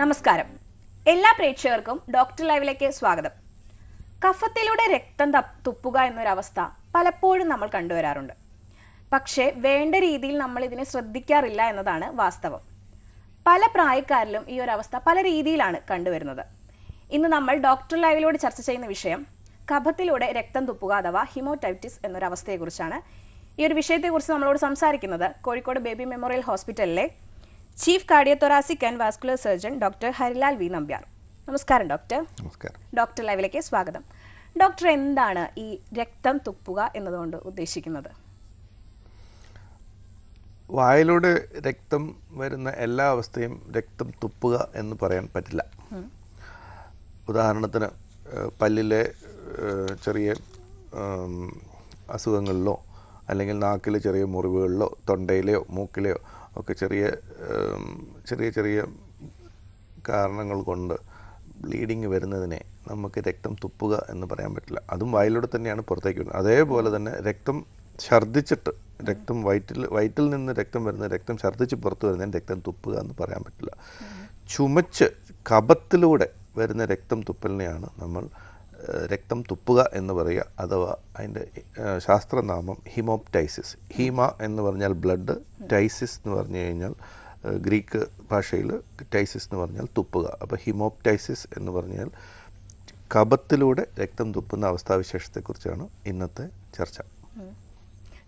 നമസ്കാരം. എല്ലാ പ്രേക്ഷകർക്കും ഡോക്ടർ ലൈവിലേക്ക് സ്വാഗതം. കഫത്തിലൂടെ രക്തം തപ്പ് തുപ്പുക എന്നൊരവസ്ഥ പലപ്പോഴും നമ്മൾ കണ്ടുവരാറുണ്ട്. പക്ഷേ വേണ്ട രീതിയിൽ നമ്മൾ ഇതിനെ ശ്രദ്ധിക്കാറില്ല എന്നതാണ് വാസ്തവം. പല പ്രായക്കാരിലും ഈ ഒരു അവസ്ഥ പല രീതിയിലാണ് കണ്ടുവരുന്നത്. ഇന്ന് നമ്മൾ ഡോക്ടർ ലൈവിലൂടെ ചർച്ച ചെയ്യുന്ന വിഷയം കഫത്തിലൂടെ രക്തം തുപ്പുക അഥവാ ഹിമോടൈറ്റിസ് എന്നൊരവസ്ഥയെക്കുറിച്ചാണ്. ഈ ഒരു വിഷയത്തെക്കുറിച്ച് നമ്മളോട് സംസാരിക്കുന്നത് കോഴിക്കോട് ബേബി മെമ്മോറിയൽ ഹോസ്പിറ്റലിലെ chief cardiothoracic and vascular surgeon doctor Harilal V. Nambiar. നമസ്കാരം ഡോക്ടർ. നമസ്കാരം. ഡോക്ടർ ലൈവിലേക്ക് സ്വാഗതം. ഡോക്ടർ എന്താണ് ഈ രക്തം തുപ്പുക എന്നതുകൊണ്ട് ഉദ്ദേശിക്കുന്നത്? വായിലൂടെ രക്തം വരുന്ന എല്ലാ അവസ്ഥയും രക്തം തുപ്പുക എന്ന് പറയാൻ പറ്റില്ല. ഉദാഹരണത്തിന് പല്ലിലെ ചെറിയ അസുഖങ്ങളിലോ അല്ലെങ്കിൽ നാക്കിലെ ചെറിയ മുറിവുകളിലോ തൊണ്ടയിലെയോ മൂക്കിലെയോ ഒക്കെ ചെറിയ ചെറിയ ചെറിയ കാരണങ്ങൾ കൊണ്ട് ബ്ലീഡിങ് വരുന്നതിനെ നമുക്ക് രക്തം തുപ്പുക എന്ന് പറയാൻ പറ്റില്ല. അതും വായിലൂടെ തന്നെയാണ് പുറത്തേക്ക് വരുന്നത്. അതേപോലെ തന്നെ രക്തം ഛർദ്ദിച്ചിട്ട് രക്തം വയറ്റിൽ വയറ്റിൽ നിന്ന് രക്തം വരുന്ന രക്തം ഛർദ്ദിച്ച് പുറത്ത് വരുന്നതിന് രക്തം തുപ്പുക എന്ന് പറയാൻ പറ്റില്ല. ചുമച്ച് കപത്തിലൂടെ വരുന്ന രക്തം തുപ്പലിനെയാണ് നമ്മൾ രക്തം തുപ്പുക എന്ന് പറയുക അഥവാ അതിന്റെ ശാസ്ത്രനാമം ഹിമോപ്റ്റൈസിസ്. ഹീമ എന്ന് പറഞ്ഞാൽ ബ്ലഡ് ടൈസിസ് എന്ന് പറഞ്ഞു കഴിഞ്ഞാൽ ഗ്രീക്ക് ഭാഷയിൽ ടൈസിസ് എന്ന് പറഞ്ഞാൽ തുപ്പുക. അപ്പോൾ ഹിമോപ്റ്റൈസിസ് എന്ന് പറഞ്ഞാൽ കപത്തിലൂടെ രക്തം തുപ്പുന്ന അവസ്ഥാവിശേഷത്തെക്കുറിച്ചാണ് ഇന്നത്തെ ചർച്ച.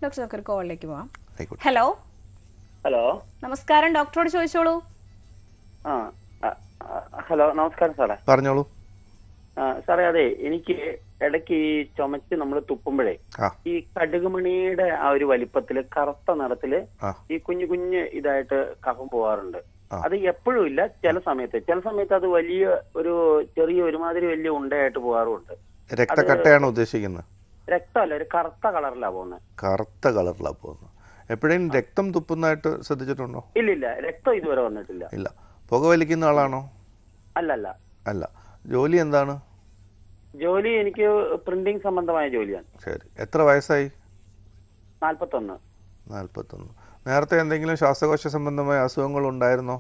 ഡോക്ടർ നമുക്കൊരു കോളിലേക്ക് പോവാം. ഹലോ. ഹലോ. നമസ്കാരം ഡോക്ടറോട് ചോദിച്ചോളൂ. ഹലോ നമസ്കാരം സാറേ. പറഞ്ഞോളൂ. സാറേ അതെ എനിക്ക് ഇടയ്ക്ക് ഈ ചുമച്ച് നമ്മൾ തുപ്പുമ്പോഴേ ഈ കടുകുമണിയുടെ ആ ഒരു വലിപ്പത്തിൽ കറുത്ത നിറത്തിൽ ഈ കുഞ്ഞു കുഞ്ഞ് ഇതായിട്ട് കഫം പോവാറുണ്ട്. അത് എപ്പോഴും ഇല്ല ചില സമയത്ത്. ചില സമയത്ത് അത് വലിയ ഒരു ചെറിയ ഒരുമാതിരി വലിയ ഉണ്ടയായിട്ട് പോകാറുമുണ്ട് രക്തക്കട്ടയാണ് ഉദ്ദേശിക്കുന്നത്? രക്തമല്ല ഒരു കറുത്ത കളറിലാ പോകുന്നത് കറുത്ത കളറിലാണ് പോകുന്നത് എപ്പോഴും രക്തം തുപ്പുന്നതായിട്ട് ശ്രദ്ധിച്ചിട്ടുണ്ടോ? ഇല്ല ഇല്ല രക്തം ഇതുവരെ വന്നിട്ടില്ല. ഇല്ല. പുക വലിക്കുന്ന ആളാണോ? അല്ലല്ല. അല്ല. ജോലി എന്താണ്? ജോലി എനിക്ക് പ്രിന്റിംഗ് സംബന്ധമായ ജോലിയാണ്. ശരി. എത്ര വയസ്സായി? നാൽപ്പത്തൊന്ന് നാൽപ്പത്തൊന്ന് നേരത്തെ എന്തെങ്കിലും ശ്വാസകോശ സംബന്ധമായ അസുഖങ്ങൾ ഉണ്ടായിരുന്നോ?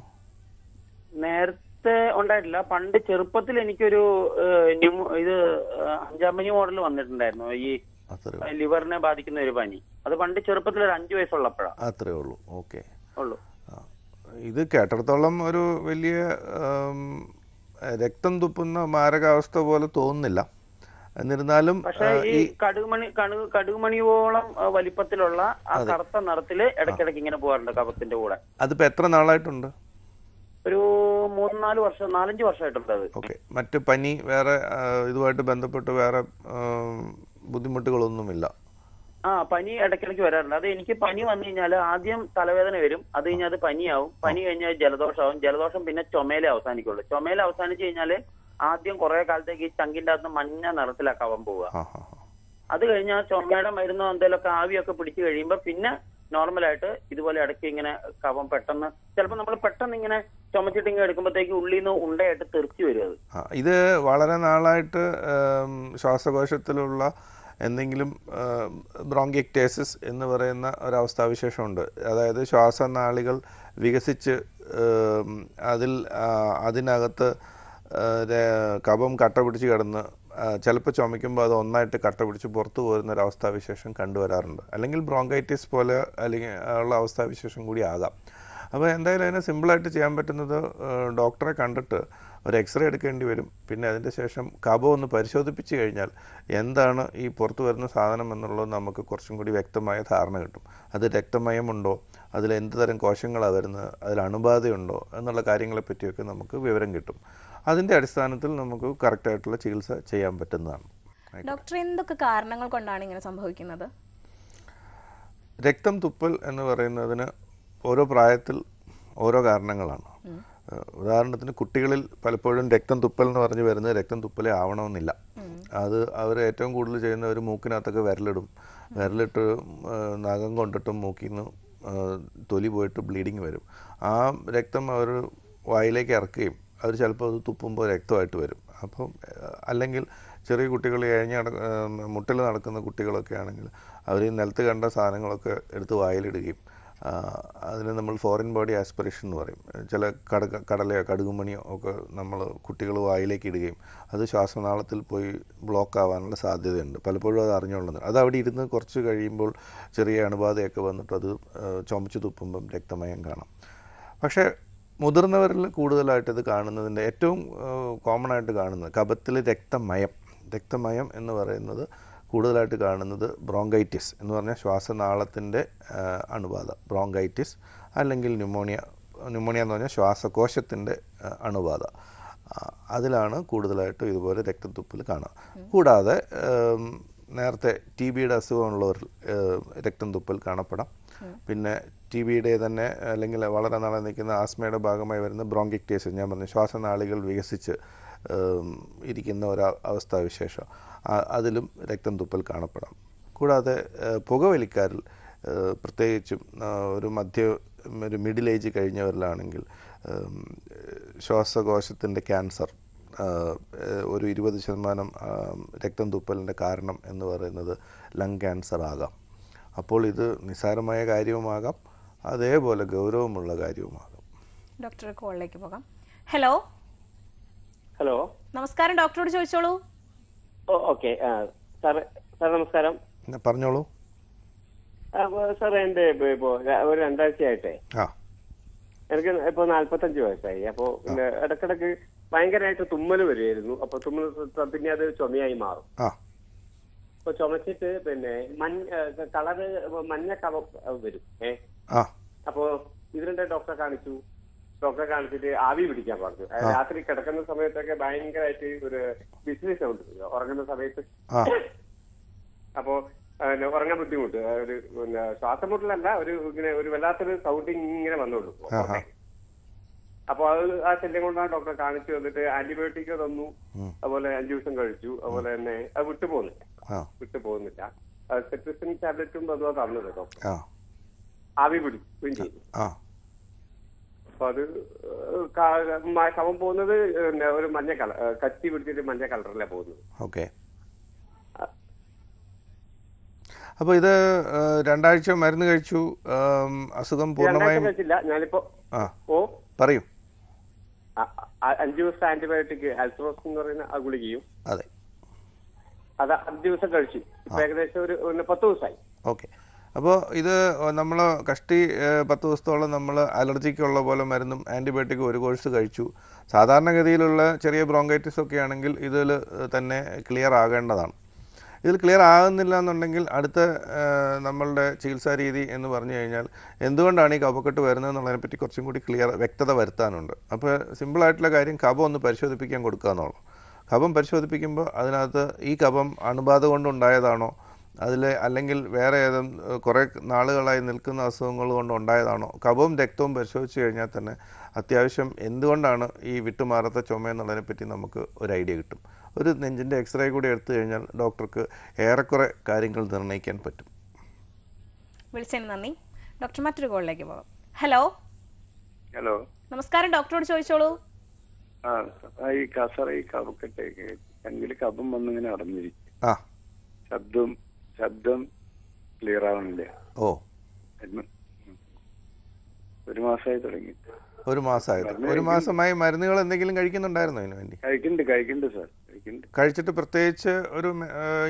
നേരത്തെ ഉണ്ടായിട്ടില്ല. പണ്ട് ചെറുപ്പത്തിൽ എനിക്കൊരു ഇത് അഞ്ചാം പനി മോഡൽ വന്നിട്ടുണ്ടായിരുന്നു. ഈ ലിവറിനെ ബാധിക്കുന്ന ഒരു പനി. അത് പണ്ട് ചെറുപ്പത്തിൽ ഒരു അഞ്ചു വയസ്സുള്ളപ്പോഴാണ്. അത്രേ ഉള്ളൂ. ഓക്കെ. ഉള്ളൂ. ഇത് കേട്ടിടത്തോളം ഒരു വലിയ രക്തം തുപ്പുന്ന മാരകാവസ്ഥ പോലെ തോന്നുന്നില്ല. എന്നിരുന്നാലും ഈ കടുകുമണി കടുമണിയോളം കടുകുമണിയോളം വലിപ്പത്തിലുള്ള ആ കറുത്ത നിറത്തിൽ ഇടയ്ക്കിടയ്ക്ക് ഇങ്ങനെ പോകാറുണ്ട് കഫത്തിന്റെ കൂടെ. അതിപ്പോ എത്ര നാളായിട്ടുണ്ട്? ഒരു മൂന്ന് നാല് വർഷം നാലഞ്ച് വർഷമായിട്ടുണ്ട് അത്. ഓക്കെ. മറ്റ് പനി വേറെ ഇതുമായിട്ട് ബന്ധപ്പെട്ട് വേറെ ബുദ്ധിമുട്ടുകളൊന്നുമില്ല. ആ പനി ഇടയ്ക്കിടയ്ക്ക് വരാറുണ്ട്. അത് എനിക്ക് പനി വന്നു കഴിഞ്ഞാൽ ആദ്യം തലവേദന വരും. അത് കഴിഞ്ഞാൽ അത് പനിയാവും. പനി കഴിഞ്ഞാൽ ജലദോഷമാവും ജലദോഷം പിന്നെ ചുമയിലെ അവസാനിക്കുള്ളൂ. ചുമയിൽ അവസാനിച്ചു കഴിഞ്ഞാൽ ആദ്യം കുറെ കാലത്തേക്ക് ഈ ചങ്കിന്റെ അകത്ത് മഞ്ഞ നിറത്തിലാ കവം പോവുക അത് കഴിഞ്ഞാൽ ചുമയുടെ മരുന്നോ എന്തെങ്കിലുമൊക്കെ ആവിയൊക്കെ പിടിച്ചു കഴിയുമ്പോൾ പിന്നെ നോർമലായിട്ട് ഇതുപോലെ ഇടയ്ക്ക് ഇങ്ങനെ കവം പെട്ടെന്ന് ചിലപ്പോൾ നമ്മൾ പെട്ടെന്ന് ഇങ്ങനെ ചുമച്ചിട്ട് ഇങ്ങനെ എടുക്കുമ്പോഴത്തേക്ക് ഉള്ളിൽ നിന്ന് ഉണ്ടയായിട്ട് തെറിച്ചു വരും അത്. ഇത് വളരെ നാളായിട്ട് ശ്വാസകോശത്തിലുള്ള എന്തെങ്കിലും ബ്രോങ്കിക്ടേസിസ് എന്ന് പറയുന്ന ഒരവസ്ഥാവിശേഷമുണ്ട് അതായത് ശ്വാസനാളികൾ വികസിച്ച് അതിൽ അതിനകത്ത് കപം കട്ട പിടിച്ച് കിടന്ന് ചിലപ്പോൾ ചുമയ്ക്കുമ്പോൾ അത് ഒന്നായിട്ട് കട്ട പിടിച്ച് പുറത്തു പോരുന്ന ഒരു അവസ്ഥാവിശേഷം കണ്ടുവരാറുണ്ട്. അല്ലെങ്കിൽ ബ്രോങ്കൈറ്റിസ് പോലെ അല്ലെങ്കിൽ ഉള്ള അവസ്ഥാവിശേഷം കൂടി ആകാം. അപ്പോൾ എന്തായാലും അതിനെ സിമ്പിളായിട്ട് ചെയ്യാൻ പറ്റുന്നത് ഡോക്ടറെ കണ്ടിട്ട് ഒരു എക്സ്റേ എടുക്കേണ്ടി വരും. പിന്നെ അതിന്റെ ശേഷം കബ ഒന്ന് പരിശോധിപ്പിച്ച് കഴിഞ്ഞാൽ എന്താണ് ഈ പുറത്തു വരുന്ന സാധനം എന്നുള്ളത് നമുക്ക് കുറച്ചും കൂടി വ്യക്തമായ ധാരണ കിട്ടും. അത് രക്തമയമുണ്ടോ? അതിൽ എന്ത് തരം കോശങ്ങളാണ് വരുന്നത്? അതിൽ അണുബാധയുണ്ടോ? എന്നുള്ള കാര്യങ്ങളെ പറ്റിയൊക്കെ നമുക്ക് വിവരം കിട്ടും. അതിന്റെ അടിസ്ഥാനത്തിൽ നമുക്ക് കറക്റ്റായിട്ടുള്ള ചികിത്സ ചെയ്യാൻ പറ്റുന്നതാണ്. ഡോക്ടർ എന്തൊക്കെ കാരണങ്ങൾ കൊണ്ടാണ് ഇങ്ങനെ സംഭവിക്കുന്നത്? രക്തം തുപ്പൽ എന്ന് പറയുന്നതിന് ഓരോ പ്രായത്തിൽ ഓരോ കാരണങ്ങളാണ്. ഉദാഹരണത്തിന് കുട്ടികളിൽ പലപ്പോഴും രക്തം തുപ്പൽ എന്ന് പറഞ്ഞ് വരുന്നത് രക്തം തുപ്പലേ ആവണമെന്നില്ല. അത് അവർ ഏറ്റവും കൂടുതൽ ചെയ്യുന്ന ഒരു മൂക്കിനകത്തൊക്കെ വിരലിടും. വിരലിട്ട് നഖം കൊണ്ടിട്ടും മൂക്കിൽ നിന്ന് തൊലി പോയിട്ട് ബ്ലീഡിങ് വരും. ആ രക്തം അവർ വായിലേക്ക് ഇറക്കുകയും അവർ ചിലപ്പോൾ അത് തുപ്പുമ്പോൾ രക്തമായിട്ട് വരും. അപ്പം അല്ലെങ്കിൽ ചെറിയ കുട്ടികൾ കഴിഞ്ഞ മുട്ടിൽ നടക്കുന്ന കുട്ടികളൊക്കെ ആണെങ്കിൽ അവർ നിലത്ത് കണ്ട സാധനങ്ങളൊക്കെ എടുത്ത് വായിലിടുകയും അതിന് നമ്മൾ ഫോറിൻ ബോഡി ആസ്പിറേഷൻ എന്ന് പറയും. ചില കട കടലയോ കടുകുമണിയോ ഒക്കെ നമ്മൾ കുട്ടികൾ വായിലേക്ക് ഇടുകയും അത് ശ്വാസനാളത്തിൽ പോയി ബ്ലോക്ക് ആവാനുള്ള സാധ്യതയുണ്ട്. പലപ്പോഴും അത് അറിഞ്ഞുകൊള്ളുന്നത്. അത് അവിടെ ഇരുന്ന് കുറച്ച് കഴിയുമ്പോൾ ചെറിയ അണുബാധയൊക്കെ വന്നിട്ട് അത് ചുമച്ചു തുപ്പുമ്പം രക്തമയം കാണാം. പക്ഷേ മുതിർന്നവരിൽ കൂടുതലായിട്ട് ഇത് കാണുന്നതിന്റെ ഏറ്റവും കോമൺ ആയിട്ട് കാണുന്നത് കഫത്തിൽ രക്തമയം. രക്തമയം എന്ന് പറയുന്നത് കൂടുതലായിട്ട് കാണുന്നത് ബ്രോങ്കൈറ്റിസ് എന്ന് പറഞ്ഞാൽ ശ്വാസനാളത്തിന്റെ അണുബാധ. ബ്രോങ്കൈറ്റിസ് അല്ലെങ്കിൽ ന്യൂമോണിയ ന്യൂമോണിയ എന്ന് പറഞ്ഞാൽ ശ്വാസകോശത്തിന്റെ അണുബാധ. അതിലാണ് കൂടുതലായിട്ടും ഇതുപോലെ രക്തത്തുപ്പിൽ കാണുക. കൂടാതെ നേരത്തെ ടി ബിയുടെ അസുഖമുള്ളവരിൽ ഏം, രക്തം തുപ്പൽ കാണപ്പെടാം. പിന്നെ ടി ബിയുടെ തന്നെ അല്ലെങ്കിൽ വളരെ നാളെ നിൽക്കുന്ന ആസ്മയുടെ ഭാഗമായി വരുന്ന ബ്രോങ്കിക്ടേസ് ഞാൻ പറഞ്ഞു ശ്വാസനാളികൾ വികസിച്ച് ഇരിക്കുന്ന ഒരു അവസ്ഥാവിശേഷം. അതിലും രക്തം തുപ്പൽ കാണപ്പെടാം. കൂടാതെ പുകവലിക്കാരിൽ പ്രത്യേകിച്ചും ഒരു മധ്യ ഒരു മിഡിൽ ഏജ് കഴിഞ്ഞവരിലാണെങ്കിൽ ശ്വാസകോശത്തിന്റെ ക്യാൻസർ ഒരു ഇരുപത് ശതമാനം രക്തം തുപ്പലിന്റെ കാരണം എന്ന് പറയുന്നത് ലങ് ക്യാൻസർ ആകാം. അപ്പോൾ ഇത് നിസ്സാരമായ കാര്യവുമാകാം അതേപോലെ ഗൗരവമുള്ള കാര്യവുമാകാം. ഡോക്ടറെ കോളിലേക്ക് പോകാം. ഹലോ? ഹലോ? നമസ്കാരം ഡോക്ടറോട് ചോദിച്ചോളൂ. ഓക്കെ. സാർ സാർ നമസ്കാരം. പറഞ്ഞോളൂ. സാർ എന്റെ ഇപ്പൊ ഒരു രണ്ടാഴ്ചയായിട്ടേ എനിക്ക് ഇപ്പൊ നാല്പത്തഞ്ച് വയസ്സായി. അപ്പോ ഇടക്കിടക്ക് ഭയങ്കരമായിട്ട് തുമ്മൽ വരുമായിരുന്നു അപ്പൊ തുമ്മൽ പിന്നെ അത് ചുമയായി മാറും. അപ്പൊ ചുമച്ചിട്ട് പിന്നെ മഞ്ഞ കളറ് മഞ്ഞ കവ വരും. ഏ? അപ്പോ ഇതിന്റെ ഡോക്ടറെ കാണിച്ചു? ഡോക്ടറെ കാണിച്ചിട്ട് ആവി പിടിക്കാൻ പറഞ്ഞു. രാത്രി കിടക്കുന്ന സമയത്തൊക്കെ ഭയങ്കരമായിട്ട് ഒരു ബിസിനസ് സൗണ്ട് ഉറങ്ങുന്ന സമയത്ത്. അപ്പോ ഉറങ്ങാൻ ബുദ്ധിമുട്ട്. ഒരു പിന്നെ ശ്വാസം മുട്ടലല്ല ഒരു ഇങ്ങനെ ഒരു വല്ലാത്തൊരു സൗണ്ടിങ് ഇങ്ങനെ വന്നോളൂ. അപ്പൊ അത് ആ ശല്യം കൊണ്ടാണ് ഡോക്ടറെ കാണിച്ചു വന്നിട്ട് ആന്റിബയോട്ടിക് തന്നു. അതുപോലെ അഞ്ചു ദിവസം കഴിച്ചു. അതുപോലെ തന്നെ അത് വിട്ടുപോകുന്നില്ല വിട്ടുപോകുന്നില്ല സെറ്റിസിൻ സെട്രിസിൻ ടാബ്ലറ്റും അതുവാ തന്നത് ഡോക്ടർ ആവി പിടിക്കുകയും ചെയ്തു. അപ്പൊ അത് ശവം പോകുന്നത് ഒരു മഞ്ഞ കളർ കത്തി പിടിച്ചിട്ട് മഞ്ഞ കളറിലാണ് പോകുന്നത്. ഓക്കെ. അപ്പോൾ ഇത് രണ്ടാഴ്ച മരുന്ന് കഴിച്ചു അസുഖം പൂർണമായും ഞാനിപ്പോ ഓ. പറയൂ. അഞ്ച് ദിവസത്തെ ആന്റിബയോട്ടിക് അൽട്രോസ് എന്ന് പറയുന്ന ആ ഗുളികയും അതെ. അത് അഞ്ചു ദിവസം കഴിച്ചു. ഏകദേശം ഒരു പത്ത് ദിവസമായി. ഓക്കെ. അപ്പോൾ ഇത് നമ്മൾ കഷ്ടി പത്ത് ദിവസത്തോളം നമ്മൾ അലർജിക്കുള്ള പോലെ മരുന്നും ആന്റിബയോട്ടിക്കും ഒരു കോഴ്സ് കഴിച്ചു. സാധാരണഗതിയിലുള്ള ചെറിയ ബ്രോങ്കൈറ്റിസ് ഒക്കെ ആണെങ്കിൽ ഇതിൽ തന്നെ ക്ലിയർ ആകേണ്ടതാണ്. ഇതിൽ ക്ലിയർ ആകുന്നില്ല എന്നുണ്ടെങ്കിൽ അടുത്ത നമ്മളുടെ ചികിത്സാ രീതി എന്ന് പറഞ്ഞു കഴിഞ്ഞാൽ എന്തുകൊണ്ടാണ് ഈ കഫക്കെട്ട് വരുന്നത് എന്നുള്ളതിനെപ്പറ്റി കുറച്ചും കൂടി ക്ലിയർ വ്യക്തത വരുത്താനുണ്ട്. അപ്പോൾ സിമ്പിളായിട്ടുള്ള കാര്യം കഫം ഒന്ന് പരിശോധിപ്പിക്കാൻ കൊടുക്കുക എന്നുള്ളൂ കഫം പരിശോധിപ്പിക്കുമ്പോൾ അതിനകത്ത് ഈ കഫം അണുബാധ കൊണ്ടുണ്ടായതാണോ? അതിൽ അല്ലെങ്കിൽ വേറെ ഏതും കുറേ നാളുകളായി നിൽക്കുന്ന അസുഖങ്ങൾ കൊണ്ട് ഉണ്ടായതാണോ? കഫവും രക്തവും പരിശോധിച്ച് കഴിഞ്ഞാൽ തന്നെ അത്യാവശ്യം എന്തുകൊണ്ടാണ് ഈ വിട്ടുമാറാത്ത ചുമ എന്നുള്ളതിനെ പറ്റി നമുക്ക് ഒരു ഐഡിയ കിട്ടും. ഒരു നെഞ്ചിന്റെ എക്സ്റേ കൂടി എടുത്തു കഴിഞ്ഞാൽ ഡോക്ടർക്ക് ഏറെക്കുറെ കാര്യങ്ങൾ നിർണയിക്കാൻ പറ്റും. വിളിച്ചതിന് നന്ദി. ഡോക്ടർ മറ്റൊരു കോളിലേക്ക് പോകാം. ഹലോ? ഹലോ? നമസ്കാരം ഡോക്ടറോട് ചോദിച്ചോളൂ. ആ ഈ കസറ ഈ കഫക്കെട്ടേക്ക് എങ്കിലും കഫം വന്നിങ്ങനെ അടഞ്ഞിരിക്കും. ആ. ശബ്ദം ശബ്ദം ക്ലിയർ ആവണില്ല. ഓ. ഒരു മാസമായി തുടങ്ങി. ഒരു മാസമായി ഒരു മാസമായി മരുന്നുകൾ എന്തെങ്കിലും കഴിക്കുന്നുണ്ടായിരുന്നോ അതിന് വേണ്ടി? കഴിക്കുന്നുണ്ട് കഴിക്കുന്നുണ്ട് സാർ കഴിക്കുന്നുണ്ട്. കഴിച്ചിട്ട് പ്രത്യേകിച്ച് ഒരു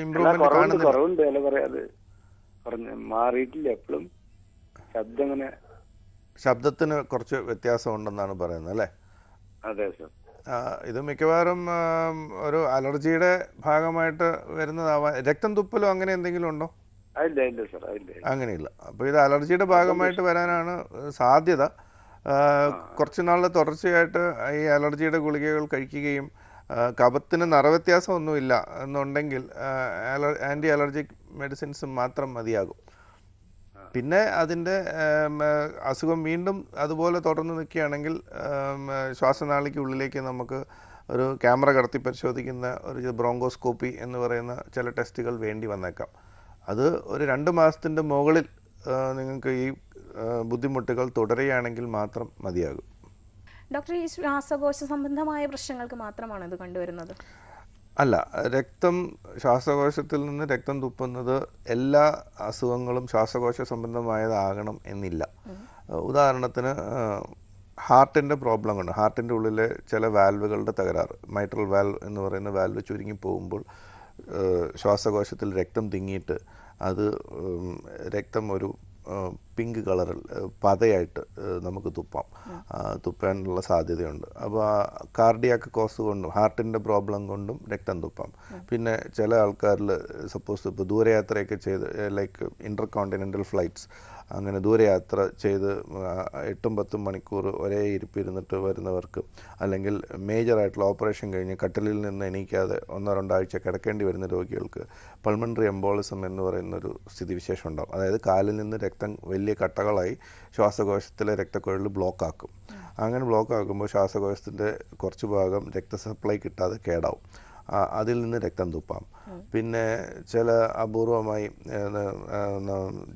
ഇമ്പ്രൂവ്മെന്റ് കുറവുണ്ട് അല്ല പറയാതെ പറഞ്ഞു മാറിയിട്ടില്ല എപ്പോഴും. ശബ്ദം അങ്ങനെ ശബ്ദത്തിന് കുറച്ച് വ്യത്യാസം ഉണ്ടെന്നാണ് പറയുന്നത് അല്ലേ? അതെ സാർ. ഇത് മിക്കവാറും ഒരു അലർജിയുടെ ഭാഗമായിട്ട് വരുന്നതാവാൻ രക്തം തുപ്പലോ അങ്ങനെ എന്തെങ്കിലും ഉണ്ടോ? അങ്ങനെയില്ല. അപ്പോൾ ഇത് അലർജിയുടെ ഭാഗമായിട്ട് വരാനാണ് സാധ്യത. കുറച്ച് നാൾ തുടർച്ചയായിട്ട് ഈ അലർജിയുടെ ഗുളികകൾ കഴിക്കുകയും കപത്തിന് കഫത്തിന് നിറവ്യത്യാസമൊന്നുമില്ല എന്നുണ്ടെങ്കിൽ ആന്റി അലർജിക് മെഡിസിൻസ് മാത്രം മതിയാകും. പിന്നെ അതിന്റെ അസുഖം വീണ്ടും അതുപോലെ തുടർന്ന് നിൽക്കുകയാണെങ്കിൽ ഏം, ഏഹ്, ശ്വാസനാളിക്ക് ഉള്ളിലേക്ക് നമുക്ക് ഒരു ക്യാമറ കടത്തി പരിശോധിക്കുന്ന ഒരു ബ്രോങ്കോസ്കോപ്പി എന്ന് പറയുന്ന ചില ടെസ്റ്റുകൾ വേണ്ടി വന്നേക്കാം. അത് ഒരു രണ്ട് മാസത്തിന്റെ മുകളിൽ നിങ്ങൾക്ക് ഈ ബുദ്ധിമുട്ടുകൾ തുടരുകയാണെങ്കിൽ മാത്രം മതിയാകും. ഡോക്ടർ ഈ ശ്വാസകോശ സംബന്ധമായ പ്രശ്നങ്ങൾക്ക് മാത്രമാണ് ഇത് കണ്ടുവരുന്നത്? അല്ല രക്തം ശ്വാസകോശത്തിൽ നിന്ന് രക്തം തുപ്പുന്നത് എല്ലാ അസുഖങ്ങളും ശ്വാസകോശ സംബന്ധമായതാകണം എന്നില്ല. ഉദാഹരണത്തിന് ഹാർട്ടിന്റെ പ്രോബ്ലം ഉണ്ട് ഹാർട്ടിന്റെ ഉള്ളിലെ ചില വാൽവുകളുടെ തകരാറ്. മൈട്രൽ വാൽവ് എന്ന് പറയുന്ന വാൽവ് ചുരുങ്ങി പോകുമ്പോൾ ശ്വാസകോശത്തിൽ രക്തം തിങ്ങിയിട്ട് അത് രക്തം ഒരു പിങ്ക് കളറിൽ പതയായിട്ട് നമുക്ക് തുപ്പാം. തുപ്പാനുള്ള സാധ്യതയുണ്ട്. അപ്പോൾ കാർഡിയാക്ക് കോസ് കൊണ്ടും ഹാർട്ടിന്റെ പ്രോബ്ലം കൊണ്ടും രക്തം തുപ്പാം. പിന്നെ ചില ആൾക്കാരിൽ സപ്പോസ് ഇപ്പോൾ ദൂരയാത്രയൊക്കെ ചെയ്ത് ലൈക്ക് ഇന്റർ കോണ്ടിനെന്റൽ ഫ്ലൈറ്റ്സ് അങ്ങനെ ദൂരയാത്ര ചെയ്ത് എട്ടും പത്തും മണിക്കൂർ ഒരേ ഇരിപ്പിരുന്നിട്ട് വരുന്നവർക്ക് അല്ലെങ്കിൽ മേജറായിട്ടുള്ള ഓപ്പറേഷൻ കഴിഞ്ഞ് കട്ടിലിൽ നിന്ന് എണീക്കാതെ ഒന്നോ രണ്ടാഴ്ച കിടക്കേണ്ടി വരുന്ന രോഗികൾക്ക് പൾമണറി എംബോളിസം എന്ന് പറയുന്നൊരു സ്ഥിതിവിശേഷം ഉണ്ടാകും അതായത് കാലിൽ നിന്ന് രക്തം വലിയ കട്ടകളായി ശ്വാസകോശത്തിലെ രക്തക്കുഴൽ ബ്ലോക്ക് ആക്കും അങ്ങനെ ബ്ലോക്ക് ആക്കുമ്പോൾ ശ്വാസകോശത്തിന്റെ കുറച്ച് ഭാഗം രക്ത സപ്ലൈ കിട്ടാതെ കേടാവും. അതിൽ നിന്ന് രക്തം തുപ്പാം. പിന്നെ ചില അപൂർവമായി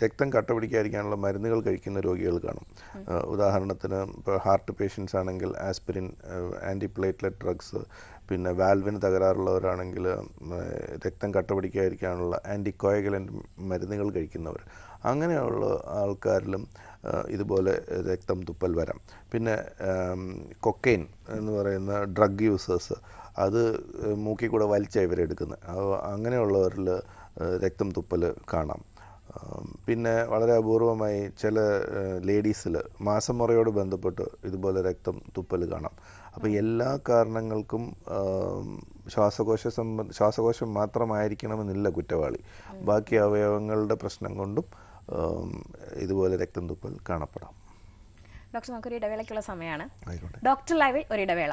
രക്തം കട്ട പിടിക്കാതിരിക്കാനുള്ള മരുന്നുകൾ കഴിക്കുന്ന രോഗികൾ കാണും. ഉദാഹരണത്തിന് ഇപ്പോൾ ഹാർട്ട് പേഷ്യൻസ് ആണെങ്കിൽ ആസ്പിരിൻ ആന്റി പ്ലേറ്റ്ലെറ്റ് ഡ്രഗ്സ് പിന്നെ വാൽവിന് തകരാറുള്ളവരാണെങ്കിൽ രക്തം കട്ട പിടിക്കാതിരിക്കാനുള്ള ആന്റി കോയഗലന്റ് മരുന്നുകൾ കഴിക്കുന്നവർ. അങ്ങനെയുള്ള ആൾക്കാരിലും ഇതുപോലെ രക്തം തുപ്പൽ വരാം. പിന്നെ കൊക്കെയിൻ എന്ന് പറയുന്ന ഡ്രഗ് യൂസേഴ്സ് അത് മൂക്കി കൂടെ വലിച്ചാണ് ഇവരെടുക്കുന്നത് അങ്ങനെയുള്ളവരിൽ രക്തം തുപ്പൽ കാണാം. പിന്നെ വളരെ അപൂർവമായി ചില ലേഡീസിൽ മാസമുറയോട് ബന്ധപ്പെട്ട് ഇതുപോലെ രക്തം തുപ്പൽ കാണാം. അപ്പോൾ എല്ലാ കാരണങ്ങൾക്കും ശ്വാസകോശ സംബന്ധ ശ്വാസകോശം മാത്രമായിരിക്കണമെന്നില്ല കുറ്റവാളി. ബാക്കി അവയവങ്ങളുടെ പ്രശ്നം കൊണ്ടും ഇതുപോലെ രക്തം തുപ്പൽ കാണപ്പെടാം. ഡോക്ടർ നമുക്കൊരു ഇടവേളയ്ക്കുള്ള സമയമാണ്. ഡോക്ടർ ലൈവിൽ ഒരു ഇടവേള.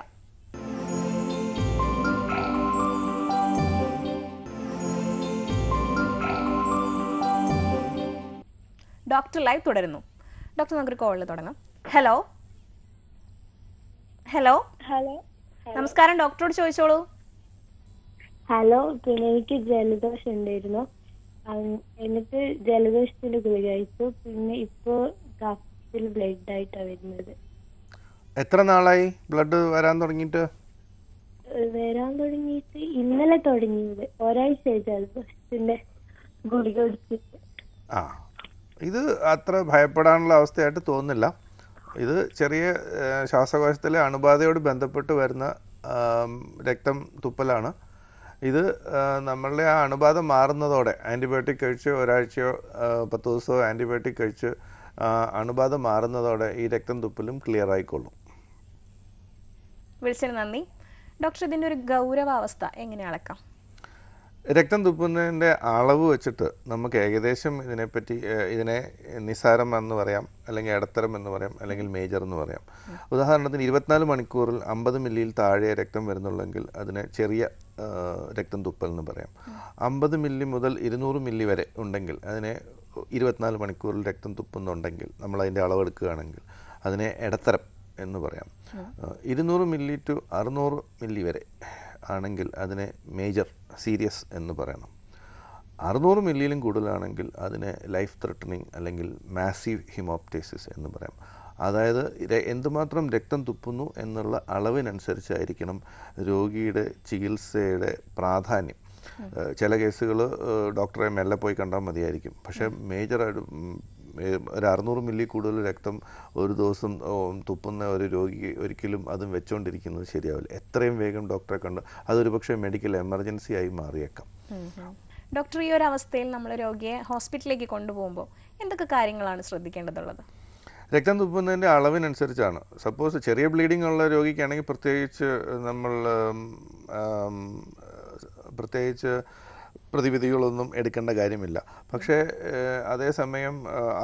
ഡോക്ടർ ലൈവ് തുടരുന്നു. ഡോക്ടർ നമുക്കൊരു കോളിൽ തുടങ്ങാം. ഹലോ. Hello hello. നമസ്കാരം ഡോക്ടറോട് ചോദിച്ചോളൂ. ഹലോ പിന്നെ എനിക്ക് ജലദോഷം ഉണ്ടായിരുന്നു. എന്നിട്ട് ജലദോഷത്തിന്റെ ഗുളിക കഴിച്ചു. പിന്നെ ഇപ്പോ കഫത്തിൽ ബ്ലഡ് ആയിട്ടാ വരുന്നത്. എത്ര നാളായി ബ്ലഡ് വരാൻ തുടങ്ങിയിട്ട്? വരാൻ തുടങ്ങിയിട്ട് ഇന്നലെ തുടങ്ങിയത്. ഒരാഴ്ച ജലദോഷത്തിന്റെ ഗുളിക കുടിച്ചിട്ട്. ആ ഇത് അത്ര ഭയപ്പെടാനുള്ള അവസ്ഥയായിട്ട് തോന്നുന്നില്ല. ഇത് ചെറിയ ശ്വാസകോശത്തിലെ അണുബാധയോട് ബന്ധപ്പെട്ട് വരുന്ന രക്തം തുപ്പലാണ്. ഇത് നമ്മളുടെ ആ അണുബാധ മാറുന്നതോടെ ആന്റിബയോട്ടിക് കഴിച്ച് ഒരാഴ്ചയോ പത്ത് ദിവസമോ ആന്റിബയോട്ടിക് കഴിച്ച് അണുബാധ മാറുന്നതോടെ ഈ രക്തം തുപ്പലും ക്ലിയർ ആയിക്കൊള്ളും. വിളിച്ചതിന് നന്ദി. ഡോക്ടർ ഇതിന്റെ ഒരു ഗൗരവാവസ്ഥ എങ്ങനെ അളക്കാം? രക്തം തുപ്പുന്നതിന്റെ അളവ് വെച്ചിട്ട് നമുക്ക് ഏകദേശം ഇതിനെപ്പറ്റി ഇതിനെ നിസാരം എന്ന് പറയാം അല്ലെങ്കിൽ ഇടത്തരം എന്ന് പറയാം അല്ലെങ്കിൽ മേജർ എന്ന് പറയാം. ഉദാഹരണത്തിന് ഇരുപത്തിനാല് മണിക്കൂറിൽ അമ്പത് മില്ലിയിൽ താഴെ രക്തം വരുന്നുള്ളെങ്കിൽ അതിനെ ചെറിയ രക്തം തുപ്പൽ എന്ന് പറയാം. അമ്പത് മില്ലി മുതൽ ഇരുന്നൂറ് മില്ലി വരെ ഉണ്ടെങ്കിൽ അതിനെ ഇരുപത്തിനാല് മണിക്കൂറിൽ രക്തം തുപ്പുന്നുണ്ടെങ്കിൽ നമ്മൾ അതിന്റെ അളവെടുക്കുകയാണെങ്കിൽ അതിനെ ഇടത്തരം എന്ന് പറയാം. ഇരുന്നൂറ് മില്ലി ടു അറുന്നൂറ് മില്ലി വരെ ആണെങ്കിൽ അതിനെ മേജർ സീരിയസ് എന്ന് പറയണം. അറുന്നൂറ് മില്ലിയിലും കൂടുതലാണെങ്കിൽ അതിനെ ലൈഫ് ത്രെട്ടണിങ് അല്ലെങ്കിൽ മാസീവ് ഹിമോപ്റ്റേസിസ് എന്ന് പറയാം. അതായത് എന്തുമാത്രം രക്തം തുപ്പുന്നു എന്നുള്ള അളവിനനുസരിച്ചായിരിക്കണം രോഗിയുടെ ചികിത്സയുടെ പ്രാധാന്യം. ചില കേസുകൾ ഡോക്ടറെ മെല്ലെ പോയി കണ്ടാൽ മതിയായിരിക്കും. പക്ഷേ മേജറായിട്ട് ഒരു അറുന്നൂറ് മില്ലി കൂടുതൽ രക്തം ഒരു ദിവസം തുപ്പുന്ന ഒരു രോഗി ഒരിക്കലും അതും വെച്ചുകൊണ്ടിരിക്കുന്നത് ശരിയാവില്ല. എത്രയും വേഗം ഡോക്ടറെ കണ്ട് അതൊരു പക്ഷേ മെഡിക്കൽ എമർജൻസി ആയി മാറിയേക്കാം. ഡോക്ടർ ഈ ഒരു അവസ്ഥയിൽ നമ്മൾ രോഗിയെ ഹോസ്പിറ്റലിലേക്ക് കൊണ്ടുപോകുമ്പോൾ എന്തൊക്കെ കാര്യങ്ങളാണ് ശ്രദ്ധിക്കേണ്ടതുള്ളത്? രക്തം തുപ്പുന്നതിന്റെ അളവിനനുസരിച്ചാണ്. സപ്പോസ് ചെറിയ ബ്ലീഡിംഗ് ഉള്ള രോഗിക്കാണെങ്കിൽ പ്രത്യേകിച്ച് നമ്മൾ പ്രത്യേകിച്ച് പ്രതിവിധികളൊന്നും എടുക്കേണ്ട കാര്യമില്ല. പക്ഷേ അതേസമയം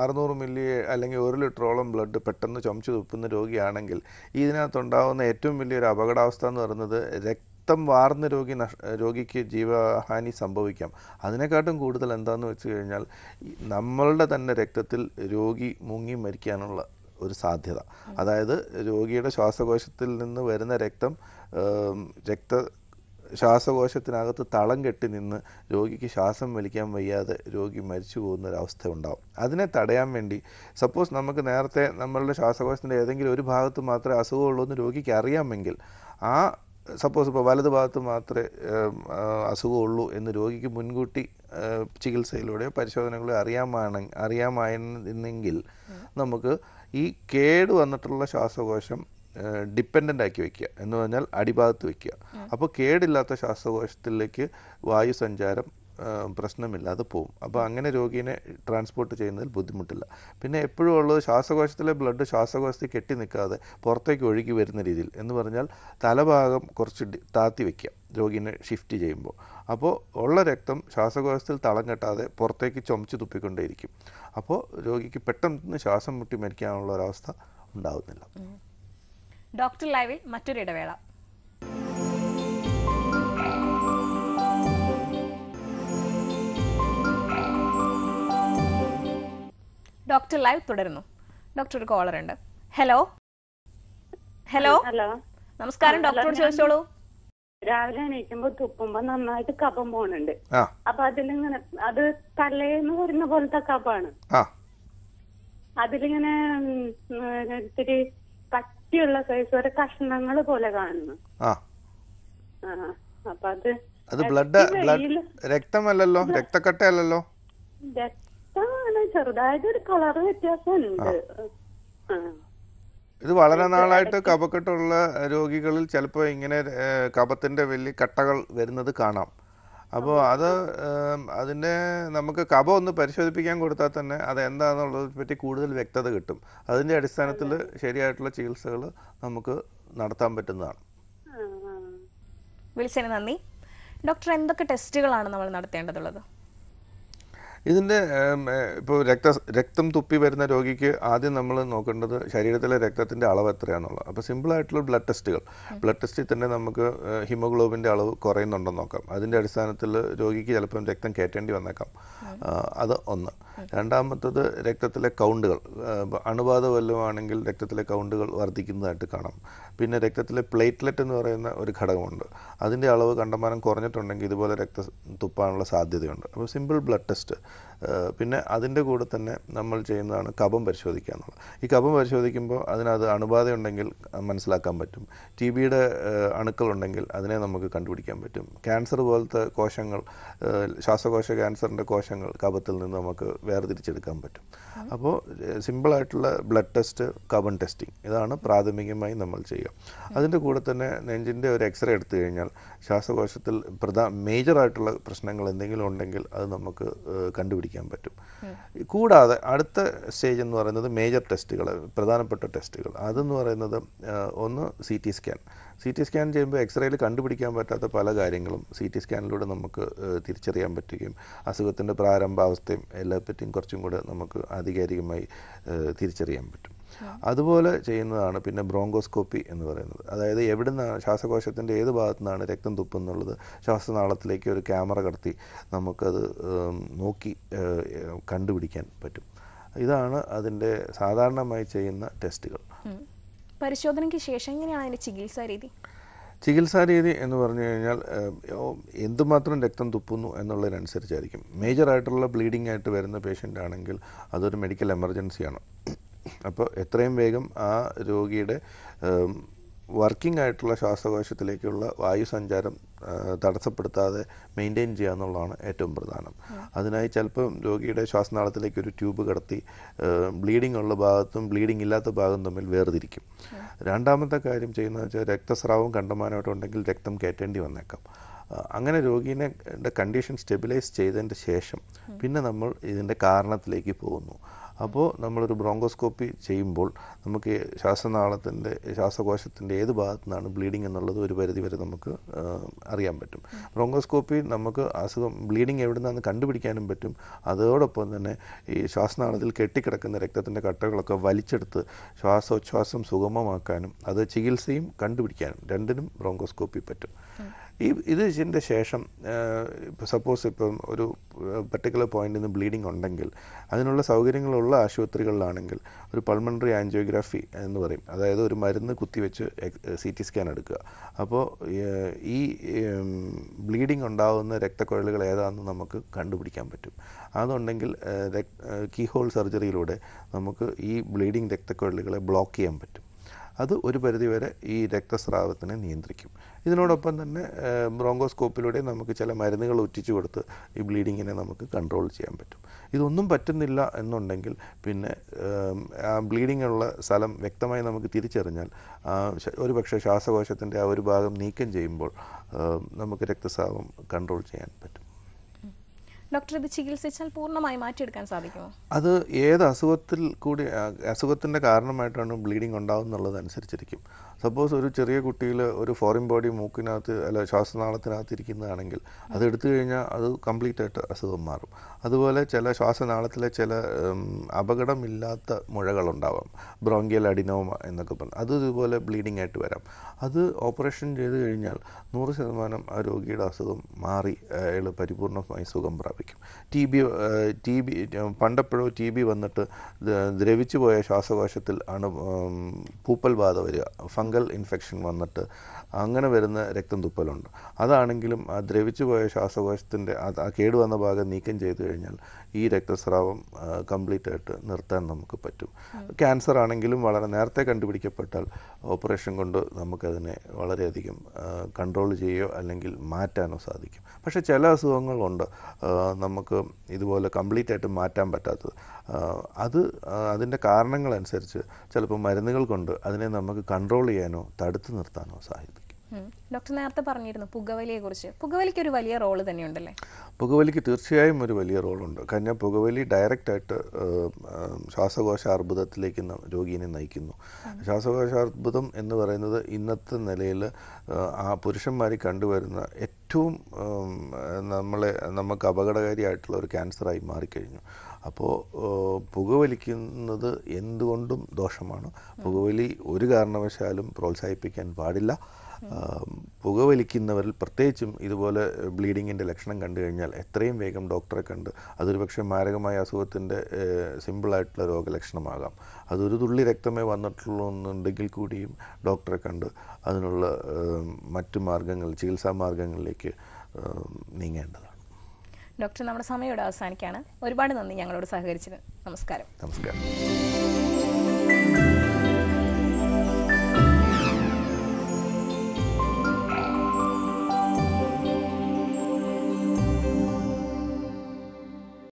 അറുന്നൂറ് മില്ലി അല്ലെങ്കിൽ ഒരു ലിറ്ററോളം ബ്ലഡ് പെട്ടെന്ന് ചുമച്ച് തുപ്പുന്ന രോഗിയാണെങ്കിൽ ഇതിനകത്തുണ്ടാകുന്ന ഏറ്റവും വലിയൊരു അപകടാവസ്ഥ എന്ന് പറയുന്നത് രക്തം വാർന്ന രോഗി നഷ് രോഗിക്ക് ജീവഹാനി സംഭവിക്കാം. അതിനെക്കാട്ടും കൂടുതൽ എന്താണെന്ന് വെച്ച് കഴിഞ്ഞാൽ നമ്മളുടെ തന്നെ രക്തത്തിൽ രോഗി മുങ്ങി മരിക്കാനുള്ള ഒരു സാധ്യത. അതായത് രോഗിയുടെ ശ്വാസകോശത്തിൽ നിന്ന് വരുന്ന രക്തം രക്ത ശ്വാസകോശത്തിനകത്ത് തളം കെട്ടി നിന്ന് രോഗിക്ക് ശ്വാസം വലിക്കാൻ വയ്യാതെ രോഗി മരിച്ചു പോകുന്ന ഒരവസ്ഥ ഉണ്ടാവും. അതിനെ തടയാൻ വേണ്ടി സപ്പോസ് നമുക്ക് നേരത്തെ നമ്മളുടെ ശ്വാസകോശത്തിന്റെ ഏതെങ്കിലും ഒരു ഭാഗത്ത് മാത്രമേ അസുഖമുള്ളൂ എന്ന് രോഗിക്ക് അറിയാമെങ്കിൽ ആ സപ്പോസ് ഇപ്പോൾ വലത് ഭാഗത്ത് മാത്രമേ അസുഖമുള്ളൂ എന്ന് രോഗിക്ക് മുൻകൂട്ടി ചികിത്സയിലൂടെയോ പരിശോധനകളോ അറിയാമാണ് അറിയാമായിരുന്നെങ്കിൽ നമുക്ക് ഈ കേട് വന്നിട്ടുള്ള ശ്വാസകോശം ഡിപ്പെൻഡന്റ് ആക്കി വയ്ക്കുക എന്ന് പറഞ്ഞാൽ അടിഭാഗത്ത് വയ്ക്കുക അപ്പോൾ കേടില്ലാത്ത ശ്വാസകോശത്തിലേക്ക് വായു സഞ്ചാരം പ്രശ്നമില്ല. പ്രശ്നമില്ലാതെ പോകും അപ്പോൾ അങ്ങനെ രോഗീനെ ട്രാൻസ്പോർട്ട് ചെയ്യുന്നതിൽ ബുദ്ധിമുട്ടില്ല. പിന്നെ എപ്പോഴും ഉള്ളത് ശ്വാസകോശത്തിലെ ബ്ലഡ് ശ്വാസകോശത്തിൽ കെട്ടി നിൽക്കാതെ പുറത്തേക്ക് ഒഴുകി വരുന്ന രീതിയിൽ. എന്ന് പറഞ്ഞാൽ തലഭാഗം കുറച്ച് താത്തി വയ്ക്കുക രോഗീനെ ഷിഫ്റ്റ് ചെയ്യുമ്പോൾ. അപ്പോൾ ഉള്ള രക്തം ശ്വാസകോശത്തിൽ തളം കെട്ടാതെ പുറത്തേക്ക് ചുമച്ച് തുപ്പിക്കൊണ്ടേയിരിക്കും. അപ്പോൾ രോഗിക്ക് പെട്ടെന്ന് ശ്വാസം മുട്ടി മരിക്കാനുള്ള ഒരവസ്ഥ ഉണ്ടാകുന്നില്ല ഡോക്ടർ ലൈവിൽ മറ്റൊരു ഇടവേള. ഡോക്ടർ ലൈവ് തുടരുന്നു. ഡോക്ടർ ഒരു കോളർ ഉണ്ട്. ഹലോ ഹലോ ഹലോ നമസ്കാരം ഡോക്ടറോട് ചോദിച്ചോളൂ. രാവിലെ എണീക്കുമ്പോ തുപ്പുമ്പോ നന്നായിട്ട് കഫം പോണുണ്ട്. ആ. അപ്പൊ അതിലിങ്ങനെ അത് തലേന്ന് വരുന്ന പോലത്തെ കഫാണ്. ആ. അതിലിങ്ങനെ ഇത്തിരി ഇത്തിരി കട്ടിയുള്ള സൈസ് ഒരു കഷ്ണങ്ങൾ പോലെ കാണുന്നു. ആ. അപ്പൊ അത് അത് ബ്ലഡ് ബ്ലഡ് രക്തമല്ലല്ലോ? രക്തക്കട്ടയല്ലല്ലോ? രക്തമാണ് ചെറുതായിട്ട് ഒരു കളർ വ്യത്യാസമുണ്ട് ഇത് വളരെ നാളായിട്ട് കഫക്കെട്ടുള്ള രോഗികളിൽ ചിലപ്പോൾ ഇങ്ങനെ കഫത്തിന്റെ വലിയ കട്ടകൾ വരുന്നത് കാണാം. അപ്പോൾ അത് അതിന്റെ നമുക്ക് കബ ഒന്ന് പരിശോധിപ്പിക്കാൻ കൊടുത്താൽ തന്നെ അത് എന്താണെന്നുള്ളതിനെ പറ്റി കൂടുതൽ വ്യക്തത കിട്ടും. അതിന്റെ അടിസ്ഥാനത്തിൽ ശരിയായിട്ടുള്ള ചികിത്സകൾ നമുക്ക് നടത്താൻ പറ്റുന്നതാണ്. വിളിച്ചതിന് നന്ദി. ഡോക്ടർ എന്തൊക്കെ ടെസ്റ്റുകളാണ് നമ്മൾ നടത്തേണ്ടതുള്ളത്? ഇതിന്റെ ഇപ്പോൾ രക്ത രക്തം തുപ്പി വരുന്ന രോഗിക്ക് ആദ്യം നമ്മൾ നോക്കേണ്ടത് ശരീരത്തിലെ രക്തത്തിന്റെ അളവ് എത്രയാണെന്നുള്ളത് അപ്പോൾ സിമ്പിളായിട്ടുള്ള ബ്ലഡ് ടെസ്റ്റുകൾ. ബ്ലഡ് ടെസ്റ്റിൽ തന്നെ നമുക്ക് ഹിമോഗ്ലോബിന്റെ അളവ് കുറയുന്നുണ്ടെന്ന് നോക്കാം. അതിന്റെ അടിസ്ഥാനത്തിൽ രോഗിക്ക് ചിലപ്പം രക്തം കയറ്റേണ്ടി വന്നേക്കാം. അത് ഒന്ന്. രണ്ടാമത്തത് രക്തത്തിലെ കൗണ്ടുകൾ. അണുബാധ വല്ലതുമാണെങ്കിൽ രക്തത്തിലെ കൗണ്ടുകൾ വർദ്ധിക്കുന്നതായിട്ട് കാണാം. പിന്നെ രക്തത്തിലെ പ്ലേറ്റ്ലെറ്റ് എന്ന് പറയുന്ന ഒരു ഘടകമുണ്ട്. അതിന്റെ അളവ് കണ്ടമാനം കുറഞ്ഞിട്ടുണ്ടെങ്കിൽ ഇതുപോലെ രക്ത തുപ്പാനുള്ള സാധ്യതയുണ്ട്. അപ്പോൾ സിമ്പിൾ ബ്ലഡ് ടെസ്റ്റ്. പിന്നെ അതിന്റെ കൂടെ തന്നെ നമ്മൾ ചെയ്യുന്നതാണ് കഫം പരിശോധിക്കുക എന്നുള്ളത്. ഈ കഫം പരിശോധിക്കുമ്പോൾ അതിനകത്ത് അണുബാധ ഉണ്ടെങ്കിൽ മനസ്സിലാക്കാൻ പറ്റും. ടി ബിയുടെ അണുക്കളുണ്ടെങ്കിൽ അതിനെ നമുക്ക് കണ്ടുപിടിക്കാൻ പറ്റും. ക്യാൻസർ പോലത്തെ കോശങ്ങൾ ശ്വാസകോശ ക്യാൻസറിന്റെ കോശങ്ങൾ കഫത്തിൽ നിന്ന് നമുക്ക് വേർതിരിച്ചെടുക്കാൻ പറ്റും. അപ്പോൾ സിമ്പിളായിട്ടുള്ള ബ്ലഡ് ടെസ്റ്റ് കബൺ ടെസ്റ്റിംഗ് ഇതാണ് പ്രാഥമികമായി നമ്മൾ ചെയ്യുക. അതിന്റെ കൂടെ തന്നെ നെഞ്ചിന്റെ ഒരു എക്സ്റേ എടുത്തു കഴിഞ്ഞാൽ ശ്വാസകോശത്തിൽ പ്രധാന മേജറായിട്ടുള്ള പ്രശ്നങ്ങൾ എന്തെങ്കിലും ഉണ്ടെങ്കിൽ അത് നമുക്ക് ഏഹ്, കണ്ടുപിടിക്കാൻ പറ്റും. കൂടാതെ അടുത്ത സ്റ്റേജ് എന്ന് പറയുന്നത് മേജർ ടെസ്റ്റുകൾ പ്രധാനപ്പെട്ട ടെസ്റ്റുകൾ അതെന്ന് പറയുന്നത് ഒന്ന് C T scan C T scan ചെയ്യുമ്പോൾ എക്സ്റേയിൽ കണ്ടുപിടിക്കാൻ പറ്റാത്ത പല കാര്യങ്ങളും സി ടി സ്കാനിലൂടെ നമുക്ക് തിരിച്ചറിയാൻ പറ്റുകയും അസുഖത്തിന്റെ പ്രാരംഭാവസ്ഥയും എല്ലാപ്പറ്റിയും കുറച്ചും കൂടെ നമുക്ക് ആധികാരികമായി തിരിച്ചറിയാൻ പറ്റും. അതുപോലെ ചെയ്യുന്നതാണ് പിന്നെ ബ്രോങ്കോസ്കോപ്പി എന്ന് പറയുന്നത്. അതായത് എവിടെ നിന്നാണ് ശ്വാസകോശത്തിന്റെ ഏത് ഭാഗത്തു നിന്നാണ് രക്തം തുപ്പുന്നുള്ളത് ശ്വാസനാളത്തിലേക്ക് ഒരു ക്യാമറ കടത്തി നമുക്കത് നോക്കി കണ്ടുപിടിക്കാൻ പറ്റും. ഇതാണ് അതിന്റെ സാധാരണമായി ചെയ്യുന്ന ടെസ്റ്റുകൾ. പരിശോധനയ്ക്ക് ശേഷം എങ്ങനെയാണ് അതിന്റെ ചികിത്സാ രീതി? ചികിത്സാ രീതി എന്ന് പറഞ്ഞു കഴിഞ്ഞാൽ എന്തുമാത്രം രക്തം തുപ്പുന്നു എന്നുള്ളതിനനുസരിച്ചായിരിക്കും. മേജറായിട്ടുള്ള ബ്ലീഡിംഗ് ആയിട്ട് വരുന്ന പേഷ്യന്റ് ആണെങ്കിൽ അതൊരു മെഡിക്കൽ എമർജൻസിയാണ്. അപ്പോൾ എത്രയും വേഗം ആ രോഗിയുടെ വർക്കിംഗ് ആയിട്ടുള്ള ശ്വാസകോശത്തിലേക്കുള്ള വായു സഞ്ചാരം തടസ്സപ്പെടുത്താതെ മെയിന്റെയിൻ ചെയ്യുക എന്നുള്ളതാണ് ഏറ്റവും പ്രധാനം. അതിനായി ചിലപ്പം രോഗിയുടെ ശ്വാസനാളത്തിലേക്ക് ഒരു ട്യൂബ് കടത്തി ബ്ലീഡിംഗ് ഉള്ള ഭാഗത്തും ബ്ലീഡിംഗ് ഇല്ലാത്ത ഭാഗം തമ്മിൽ വേർതിരിക്കും. രണ്ടാമത്തെ കാര്യം ചെയ്യുന്നത് വെച്ചാൽ രക്തസ്രാവം കണ്ടമാനമായിട്ടുണ്ടെങ്കിൽ രക്തം കയറ്റേണ്ടി വന്നേക്കാം. അങ്ങനെ രോഗീനെ കണ്ടീഷൻ സ്റ്റെബിലൈസ് ചെയ്തതിന്റെ ശേഷം പിന്നെ നമ്മൾ ഇതിന്റെ കാരണത്തിലേക്ക് പോകുന്നു. അപ്പോൾ നമ്മളൊരു ബ്രോങ്കോസ്കോപ്പി ചെയ്യുമ്പോൾ നമുക്ക് ശ്വാസനാളത്തിന്റെ ശ്വാസകോശത്തിന്റെ ഏത് ഭാഗത്തു നിന്നാണ് ബ്ലീഡിംഗ് എന്നുള്ളത് ഒരു പരിധി വരെ നമുക്ക് അറിയാൻ പറ്റും. ബ്രോങ്കോസ്കോപ്പി നമുക്ക് അസുഖം ബ്ലീഡിങ് എവിടെ നിന്നാണ് കണ്ടുപിടിക്കാനും പറ്റും. അതോടൊപ്പം തന്നെ ഈ ശ്വാസനാളത്തിൽ കെട്ടിക്കിടക്കുന്ന രക്തത്തിന്റെ കട്ടകളൊക്കെ വലിച്ചെടുത്ത് ശ്വാസോച്ഛ്വാസം സുഗമമാക്കാനും അത് ചികിത്സയും കണ്ടുപിടിക്കാനും രണ്ടിനും ബ്രോങ്കോസ്കോപ്പി പറ്റും. ഈ ഇത് ഇതിന്റെ ശേഷം സപ്പോസ് ഇപ്പം ഒരു പർട്ടിക്കുലർ പോയിന്റിൽ നിന്ന് ബ്ലീഡിംഗ് ഉണ്ടെങ്കിൽ അതിനുള്ള സൗകര്യങ്ങളുള്ള ആശുപത്രികളിലാണെങ്കിൽ ഒരു പൾമണറി ആൻജിയോഗ്രാഫി എന്ന് പറയും. അതായത് ഒരു മരുന്ന് കുത്തിവെച്ച് സി ടി സ്കാൻ എടുക്കുക. അപ്പോൾ ഈ ബ്ലീഡിംഗ് ഉണ്ടാകുന്ന രക്തക്കുഴലുകൾ ഏതാണെന്ന് നമുക്ക് കണ്ടുപിടിക്കാൻ പറ്റും. അതുണ്ടെങ്കിൽ കീഹോൾ സർജറിയിലൂടെ നമുക്ക് ഈ ബ്ലീഡിംഗ് രക്തക്കുഴലുകളെ ബ്ലോക്ക് ചെയ്യാൻ പറ്റും. അത് ഒരു പരിധിവരെ ഈ രക്തസ്രാവത്തിനെ നിയന്ത്രിക്കും. ഇതിനോടൊപ്പം തന്നെ ബ്രോങ്കോസ്കോപ്പിലൂടെ നമുക്ക് ചില മരുന്നുകൾ ഒറ്റിച്ചു കൊടുത്ത് ഈ ബ്ലീഡിങ്ങിനെ നമുക്ക് കൺട്രോൾ ചെയ്യാൻ പറ്റും. ഇതൊന്നും പറ്റുന്നില്ല എന്നുണ്ടെങ്കിൽ പിന്നെ ആ ബ്ലീഡിംഗ് ഉള്ള സ്ഥലം വ്യക്തമായി നമുക്ക് തിരിച്ചറിഞ്ഞാൽ ഒരു പക്ഷേ ശ്വാസകോശത്തിന്റെ ആ ഒരു ഭാഗം നീക്കം ചെയ്യുമ്പോൾ നമുക്ക് രക്തസ്രാവം കൺട്രോൾ ചെയ്യാൻ പറ്റും. ഡോക്ടർ ഇത് ചികിത്സിച്ചാൽ പൂർണമായി മാറ്റിയെടുക്കാൻ സാധിക്കുമോ? അത് ഏത് അസുഖത്തിൽ കൂടി അസുഖത്തിന്റെ കാരണമായിട്ടാണ് ബ്ലീഡിങ് ഉണ്ടാകുന്നുള്ളത് അനുസരിച്ചിരിക്കും സപ്പോസ് ഒരു ചെറിയ കുട്ടിയിൽ ഒരു ഫോറിൻ ബോഡി മൂക്കിനകത്ത് അല്ല ശ്വാസനാളത്തിനകത്ത് ഇരിക്കുന്നതാണെങ്കിൽ അത് എടുത്തു കഴിഞ്ഞാൽ അത് കംപ്ലീറ്റ് ആയിട്ട് അസുഖം മാറും. അതുപോലെ ചില ശ്വാസനാളത്തിലെ ചില അപകടമില്ലാത്ത മുഴകളുണ്ടാവാം. ബ്രോങ്കിയൽ അഡിനോമ എന്നൊക്കെ പറഞ്ഞു. അത് ഇതുപോലെ ബ്ലീഡിംഗ് ആയിട്ട് വരാം. അത് ഓപ്പറേഷൻ ചെയ്ത് കഴിഞ്ഞാൽ നൂറ് ശതമാനം ആ രോഗിയുടെ അസുഖം മാറി അയാൾ പരിപൂർണമായി സുഖം പ്രാപിക്കും. ടി ബി ടി ബി പണ്ടെപ്പോഴോ ടി ബി വന്നിട്ട് ദ്ര- ദ്രവിച്ചു പോയ ശ്വാസകോശത്തിൽ ആണ് പൂപ്പൽ ബാധ വരിക. ഫംഗൽ ഇൻഫെക്ഷൻ വന്നിട്ട് അങ്ങനെ വരുന്ന രക്തം തുപ്പലുണ്ട്. അതാണെങ്കിലും ആ ദ്രവിച്ചു പോയ ശ്വാസകോശത്തിന്റെ ആ കേടുവന്ന ഭാഗം നീക്കം ചെയ്തു കഴിഞ്ഞാൽ ഈ രക്തസ്രാവം കംപ്ലീറ്റ് ആയിട്ട് നിർത്താൻ നമുക്ക് പറ്റും. ക്യാൻസർ ആണെങ്കിലും വളരെ നേരത്തെ കണ്ടുപിടിക്കപ്പെട്ടാൽ ഓപ്പറേഷൻ കൊണ്ട് നമുക്കതിനെ വളരെയധികം കൺട്രോൾ ചെയ്യുകയോ അല്ലെങ്കിൽ മാറ്റാനോ സാധിക്കും. പക്ഷേ ചില അസുഖങ്ങളുണ്ട് നമുക്ക് ഇതുപോലെ കംപ്ലീറ്റ് ആയിട്ട് മാറ്റാൻ പറ്റാത്തത്. അത് അതിന്റെ കാരണങ്ങളനുസരിച്ച് ചിലപ്പോൾ മരുന്നുകൾ കൊണ്ട് അതിനെ നമുക്ക് കൺട്രോൾ ചെയ്യാനോ തടുത്തു നിർത്താനോ സാധിക്കും. ഡോക്ടർ നേരത്തെ പറഞ്ഞിരുന്നു പുകവലിയെ കുറിച്ച് പുകവലിക്ക് ഒരു വലിയ റോൾ തന്നെയുണ്ടല്ലേ? പുകവലിക്ക് തീർച്ചയായും ഒരു വലിയ റോളുണ്ട്. കാരണം പുകവലി ഡയറക്റ്റ് ആയിട്ട് ശ്വാസകോശ അർബുദത്തിലേക്ക് രോഗിയെ രോഗീനെ നയിക്കുന്നു. ശ്വാസകോശ അർബുദം എന്ന് പറയുന്നത് ഇന്നത്തെ നിലയിൽ ആ പുരുഷന്മാരിൽ കണ്ടുവരുന്ന ഏറ്റവും നമ്മളെ നമുക്ക് അപകടകാരിയായിട്ടുള്ള ഒരു ക്യാൻസറായി മാറിക്കഴിഞ്ഞു. അപ്പോൾ പുകവലിക്കുന്നത് എന്തുകൊണ്ടും ദോഷമാണ്. പുകവലി ഒരു കാരണവശാലും പ്രോത്സാഹിപ്പിക്കാൻ പാടില്ല. പുകവലിക്കുന്നവരിൽ പ്രത്യേകിച്ചും ഇതുപോലെ ബ്ലീഡിങ്ങിന്റെ ലക്ഷണം കണ്ടു കഴിഞ്ഞാൽ എത്രയും വേഗം ഡോക്ടറെ കണ്ട് അതൊരു പക്ഷേ മാരകമായ അസുഖത്തിന്റെ സിമ്പിളായിട്ടുള്ള രോഗലക്ഷണമാകാം. അതൊരു തുള്ളി രക്തമേ വന്നിട്ടുള്ളൂ എന്നുണ്ടെങ്കിൽ കൂടിയും ഡോക്ടറെ കണ്ട് അതിനുള്ള മറ്റു മാർഗങ്ങൾ ചികിത്സാ മാർഗങ്ങളിലേക്ക് നീങ്ങേണ്ടതാണ്. ഡോക്ടർ നമ്മുടെ സമയം ഇവിടെ അവസാനിക്കുകയാണ്. ഒരുപാട് നന്ദി ഞങ്ങളോട് സഹകരിച്ചത് നമസ്കാരം. നമസ്കാരം.